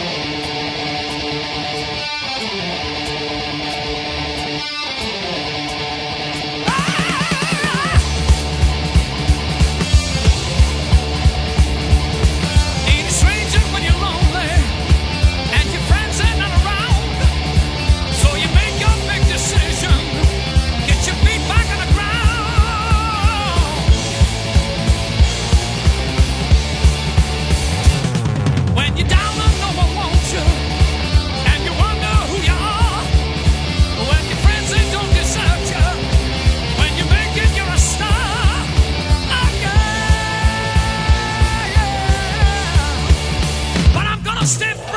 A step